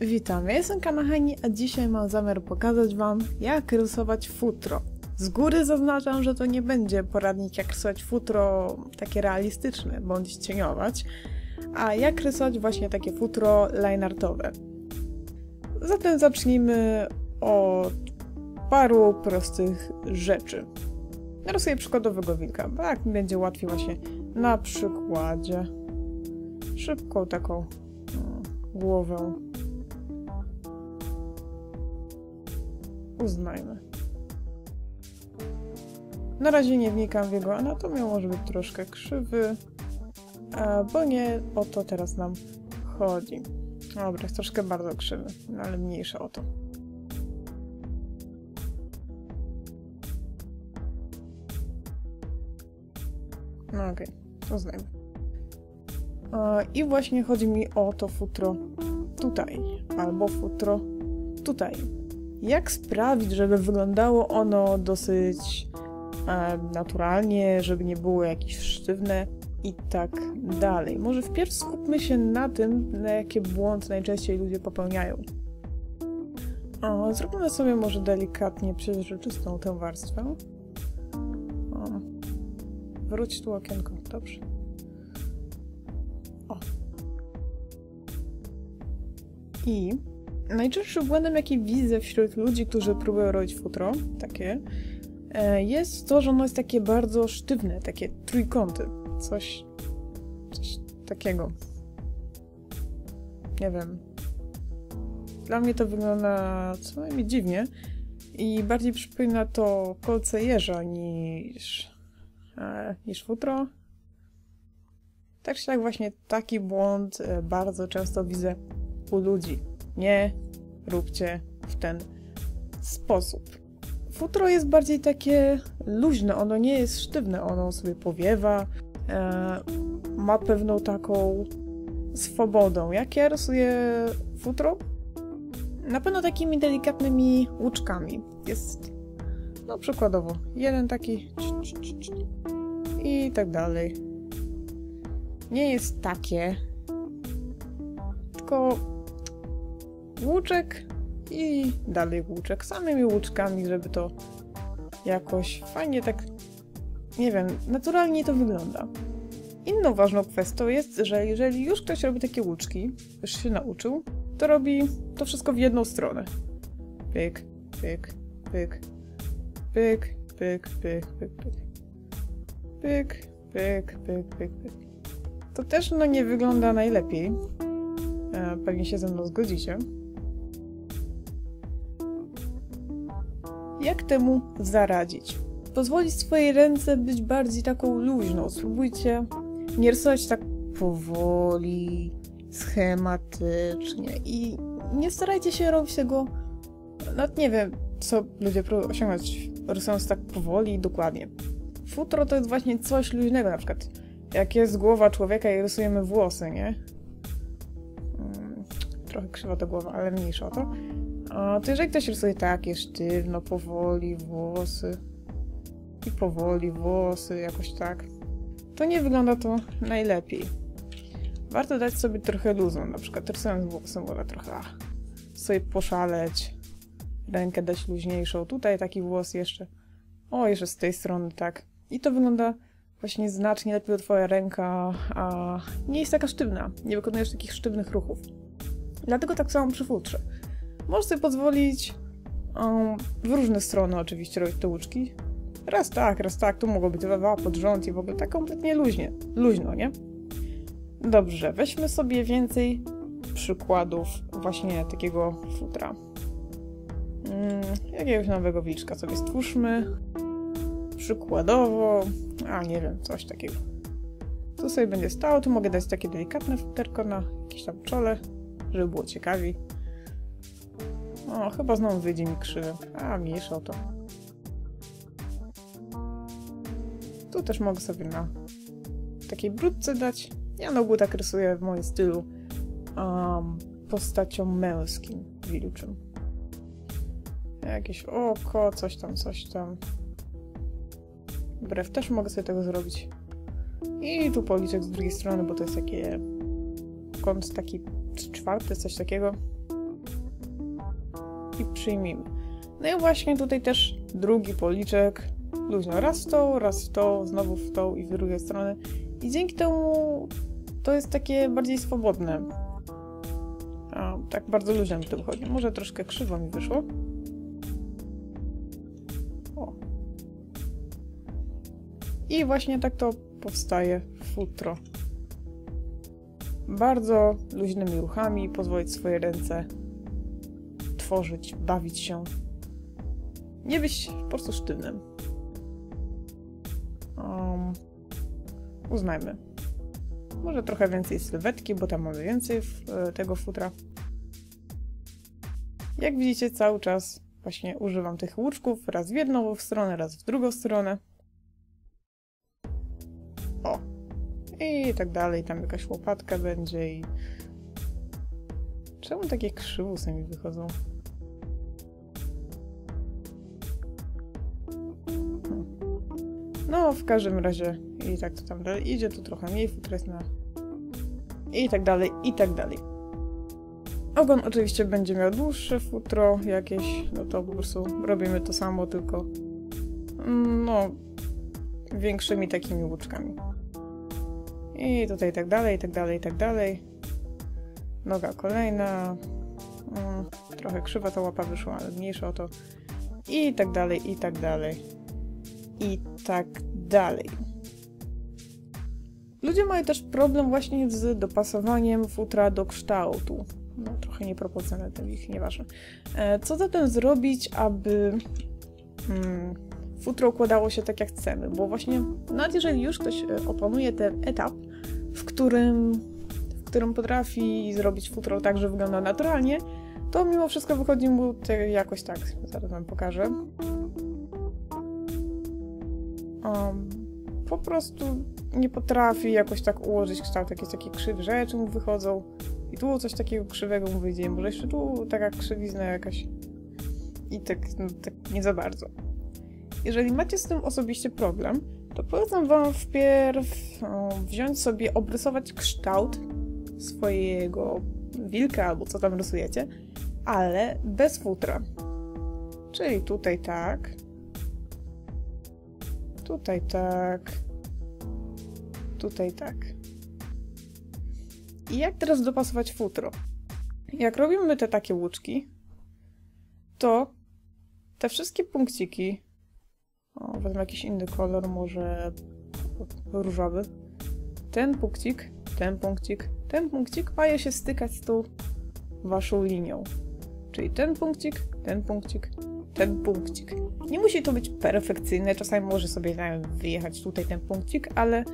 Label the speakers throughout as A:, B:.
A: Witam, ja jestem Kanahani, a dzisiaj mam zamiar pokazać Wam, jak rysować futro. Z góry zaznaczam, że to nie będzie poradnik, jak rysować futro takie realistyczne, bądź cieniować, a jak rysować właśnie takie futro lineartowe. Zatem zacznijmy od paru prostych rzeczy. Narysuję przykładowego wilka, bo jak mi będzie łatwiej właśnie na przykładzie. Szybką taką no, głowę uznajmy. Na razie nie wnikam w jego anatomię, może być troszkę krzywy, bo nie o to teraz nam chodzi. Dobra, jest troszkę bardzo krzywy, no ale mniejsza o to. No okej, okay, uznajmy. I właśnie chodzi mi o to futro tutaj, albo futro tutaj jak sprawić, żeby wyglądało ono dosyć e, naturalnie, żeby nie było jakieś sztywne i tak dalej. Może wpierw skupmy się na tym, na jakie błąd najczęściej ludzie popełniają. O, zrobimy sobie może delikatnie przeźroczystą tę warstwę. O, wróć tu okienko, dobrze. O. I Najczęstszym błędem, jaki widzę wśród ludzi, którzy próbują robić futro, takie, e, jest to, że ono jest takie bardzo sztywne, takie trójkąty. Coś, coś takiego. Nie wiem. Dla mnie to wygląda co najmniej dziwnie i bardziej przypomina to kolce jeża niż, e, niż futro. Tak czy tak właśnie taki błąd e, bardzo często widzę u ludzi nie róbcie w ten sposób. Futro jest bardziej takie luźne, ono nie jest sztywne, ono sobie powiewa, e, ma pewną taką swobodą. Jak ja rysuję futro? Na pewno takimi delikatnymi łuczkami. Jest, no przykładowo, jeden taki i tak dalej. Nie jest takie, tylko łuczek i dalej łuczek. Samymi łuczkami, żeby to jakoś fajnie tak, nie wiem, naturalnie to wygląda. Inną ważną kwestią jest, że jeżeli już ktoś robi takie łuczki, już się nauczył, to robi to wszystko w jedną stronę. Pyk, pyk, pyk, pyk, pyk, pyk, pyk, pyk. Pyk, pyk, pyk, pyk, pyk. To też no nie wygląda najlepiej. E, pewnie się ze mną zgodzicie. Jak temu zaradzić? Pozwolić swojej ręce być bardziej taką luźną. Spróbujcie nie rysować tak powoli, schematycznie i nie starajcie się robić tego, nawet nie wiem, co ludzie próbują osiągnąć rysując tak powoli i dokładnie. Futro to jest właśnie coś luźnego, na przykład jak jest głowa człowieka i rysujemy włosy, nie? Hmm, trochę krzywa to głowa, ale mniejsza o to. A to jeżeli ktoś rysuje takie sztywno, powoli włosy i powoli włosy, jakoś tak, to nie wygląda to najlepiej. Warto dać sobie trochę luzu, na przykład rysując włosy, wolę trochę ach, sobie poszaleć, rękę dać luźniejszą, tutaj taki włos jeszcze, o, jeszcze z tej strony tak. I to wygląda właśnie znacznie lepiej, bo twoja ręka a nie jest taka sztywna, nie wykonujesz takich sztywnych ruchów. Dlatego tak samo przy futrze. Możesz sobie pozwolić um, w różne strony oczywiście robić te łuczki. Raz tak, raz tak, tu mogło być dwa pod rząd i w ogóle tak kompletnie luźnie. Luźno, nie? Dobrze, weźmy sobie więcej przykładów właśnie takiego futra. Hmm, jakiegoś nowego wilczka sobie stwórzmy. Przykładowo, a nie wiem, coś takiego. Tu sobie będzie stało, tu mogę dać takie delikatne futerko na jakieś tam czole, żeby było ciekawiej. O, chyba znowu wyjdzie mi krzywy. A, mniejsza o to. Tu też mogę sobie na takiej brudce dać. Ja na ogół tak rysuję w moim stylu um, postacią męskim, wilczym. Jakieś oko, coś tam, coś tam. Brew też mogę sobie tego zrobić. I tu policzek z drugiej strony, bo to jest takie kąt taki czwarty, coś takiego. I przyjmijmy. No i właśnie tutaj też drugi policzek, luźno raz w tą, raz w tą, znowu w tą i w drugą stronę. I dzięki temu to jest takie bardziej swobodne. A, tak bardzo luźno mi to wychodzi. Może troszkę krzywo mi wyszło. O. I właśnie tak to powstaje futro. Bardzo luźnymi ruchami pozwolić swoje ręce tworzyć, bawić się. Nie być po prostu sztywnym. Um, uznajmy. Może trochę więcej sylwetki, bo tam mamy więcej e, tego futra. Jak widzicie, cały czas właśnie używam tych łuczków, raz w jedną stronę, raz w drugą stronę. O! I tak dalej, tam jakaś łopatka będzie i... Czemu takie krzywusy mi wychodzą? No, w każdym razie i tak to tam dalej idzie, tu trochę mniej futra jest na... I tak dalej, i tak dalej. Ogon oczywiście będzie miał dłuższe futro jakieś, no to po prostu robimy to samo, tylko no większymi takimi łuczkami. I tutaj tak dalej, i tak dalej, i tak dalej. Noga kolejna. Mm, trochę krzywa ta łapa wyszła, ale mniejsza o to. I tak dalej, i tak dalej. I tak dalej. Ludzie mają też problem właśnie z dopasowaniem futra do kształtu. No, trochę nieproporcjonalne to ich, nieważne. E, co zatem zrobić, aby mm, futro układało się tak, jak chcemy? Bo właśnie, nawet jeżeli już ktoś e, opanuje ten etap, w którym, w którym potrafi zrobić futro tak, że wygląda naturalnie, to mimo wszystko wychodzi mu jakoś tak. Zaraz wam pokażę. Um, po prostu nie potrafi jakoś tak ułożyć kształt, jakieś takie krzywe rzeczy mu wychodzą. I tu coś takiego krzywego mu wyjdzie, może jeszcze tu taka krzywizna jakaś. I tak, no, tak nie za bardzo. Jeżeli macie z tym osobiście problem, to polecam wam wpierw wziąć sobie, obrysować kształt swojego wilka albo co tam rysujecie, ale bez futra. Czyli tutaj tak, tutaj tak, tutaj tak. I jak teraz dopasować futro? Jak robimy te takie łuczki, to te wszystkie punkciki, o, wezmę jakiś inny kolor, może różowy, ten punkcik, ten punkcik, ten punkcik mają się stykać z tą waszą linią. Czyli ten punkcik, ten punkcik, ten punkcik. Nie musi to być perfekcyjne, czasami może sobie wiem, wyjechać tutaj ten punkcik, ale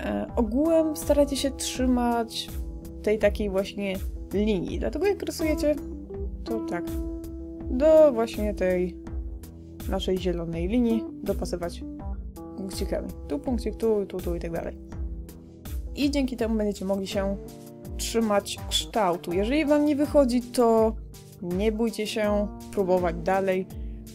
A: e, ogółem starajcie się trzymać tej takiej właśnie linii. Dlatego jak rysujecie, to tak, do właśnie tej naszej zielonej linii dopasować punkcikami. Tu punkcik, tu, tu, tu i tak dalej. I dzięki temu będziecie mogli się trzymać kształtu. Jeżeli Wam nie wychodzi, to nie bójcie się próbować dalej,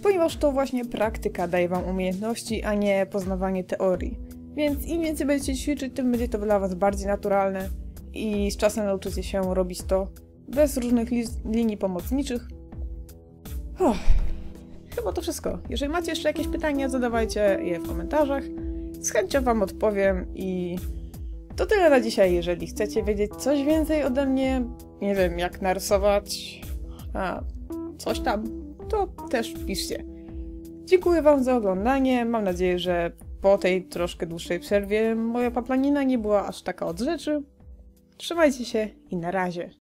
A: ponieważ to właśnie praktyka daje Wam umiejętności, a nie poznawanie teorii. Więc im więcej będziecie ćwiczyć, tym będzie to dla Was bardziej naturalne i z czasem nauczycie się robić to bez różnych li linii pomocniczych. Uff, chyba to wszystko. Jeżeli macie jeszcze jakieś pytania, zadawajcie je w komentarzach. Z chęcią Wam odpowiem i to tyle na dzisiaj. Jeżeli chcecie wiedzieć coś więcej ode mnie, nie wiem jak narysować, a coś tam, to też piszcie. Dziękuję Wam za oglądanie. Mam nadzieję, że po tej troszkę dłuższej przerwie moja paplanina nie była aż taka od rzeczy. Trzymajcie się i na razie.